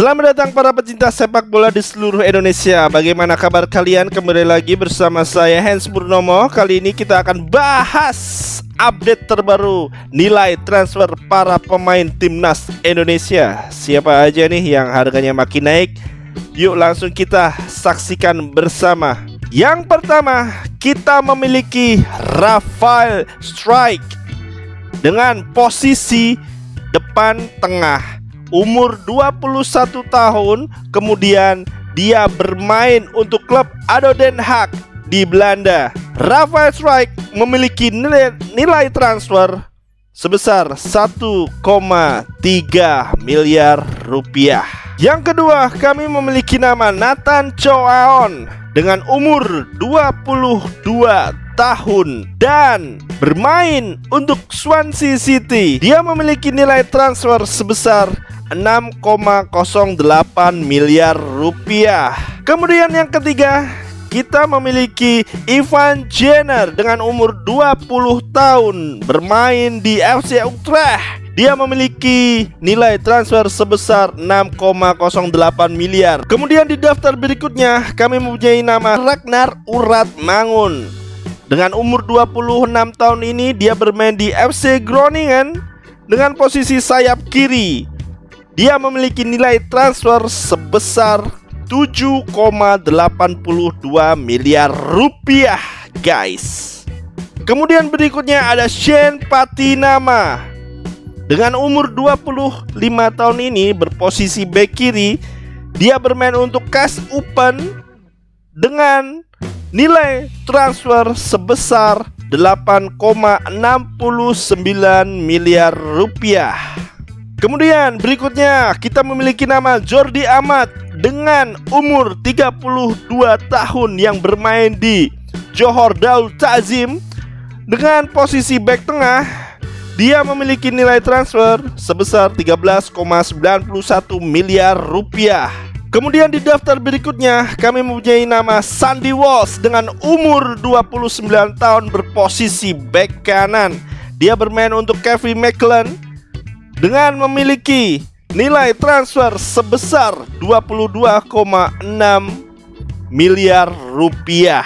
Selamat datang para pecinta sepak bola di seluruh Indonesia. Bagaimana kabar kalian? Kembali lagi bersama saya Hans Purnomo. Kali ini kita akan bahas update terbaru Nilai transfer para pemain timnas Indonesia. Siapa aja nih yang harganya makin naik? Yuk langsung kita saksikan bersama. Yang pertama kita memiliki Rafael Strike Dengan posisi depan tengah umur 21 tahun, kemudian dia bermain untuk klub ADO Den Haag di Belanda. Rafael Strijk memiliki nilai, nilai transfer sebesar 1,3 miliar rupiah. Yang kedua, kami memiliki nama Nathan Choaon dengan umur 22 tahun dan bermain untuk Swansea City. Dia memiliki nilai transfer sebesar 6,08 miliar rupiah. Kemudian yang ketiga, kita memiliki Ivan Jenner dengan umur 20 tahun bermain di FC Utrecht. Dia memiliki nilai transfer sebesar 6,08 miliar. Kemudian di daftar berikutnya kami mempunyai nama Ragnar Urat Mangun. Dengan umur 26 tahun ini dia bermain di FC Groningen dengan posisi sayap kiri. Dia memiliki nilai transfer sebesar 7,82 miliar rupiah guys. Kemudian berikutnya ada Shane Patinama. Dengan umur 25 tahun ini berposisi back kiri Dia bermain untuk Cash Open Dengan nilai transfer sebesar 8,69 miliar rupiah Kemudian berikutnya kita memiliki nama Jordi Amat dengan umur 32 tahun yang bermain di Johor Darul Ta'zim dengan posisi back tengah dia memiliki nilai transfer sebesar 13,91 miliar rupiah. Kemudian di daftar berikutnya kami mempunyai nama Sandy Walsh dengan umur 29 tahun berposisi back kanan. Dia bermain untuk Kevin McLean dengan memiliki nilai transfer sebesar 22,6 miliar rupiah.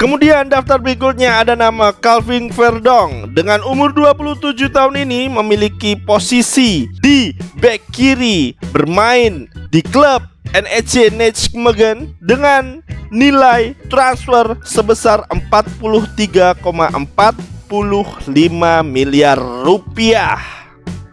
Kemudian daftar berikutnya ada nama Calvin Verdong dengan umur 27 tahun ini memiliki posisi di back kiri bermain di klub NEC Nijmegen dengan nilai transfer sebesar 43,45 miliar rupiah.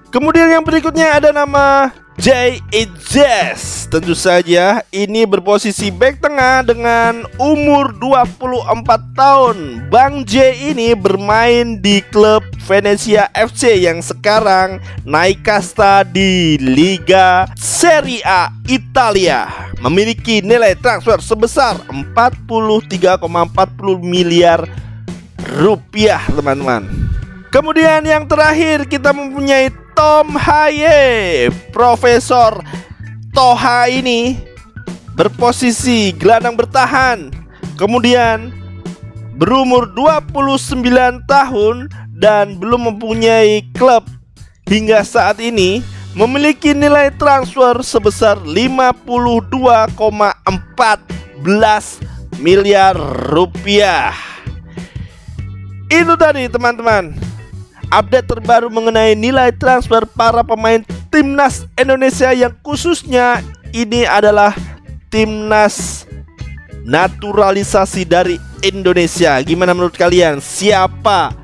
Kemudian yang berikutnya ada nama J. Ejes Tentu saja ini berposisi back tengah dengan umur 24 tahun. Bang J ini bermain di klub Venezia FC yang sekarang naik kasta di Liga Serie A Italia. Memiliki nilai transfer sebesar 43,40 miliar rupiah teman-teman. Kemudian yang terakhir kita mempunyai Tom Haye Profesor Toha ini berposisi gelandang bertahan Kemudian berumur 29 tahun dan belum mempunyai klub hingga saat ini memiliki nilai transfer sebesar 52,14 miliar rupiah. Itu tadi teman-teman update terbaru mengenai nilai transfer para pemain timnas Indonesia yang khususnya ini adalah timnas naturalisasi dari Indonesia. Gimana menurut kalian? Siapa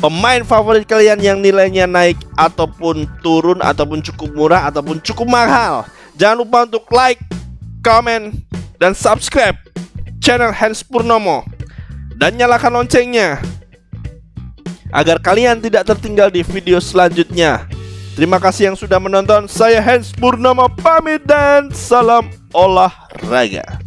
pemain favorit kalian yang nilainya naik ataupun turun ataupun cukup murah ataupun cukup mahal? Jangan lupa untuk like, comment, dan subscribe channel Hans Purnomo dan nyalakan loncengnya agar kalian tidak tertinggal di video selanjutnya. Terima kasih yang sudah menonton. Saya Hans Purnama pamit dan salam olahraga.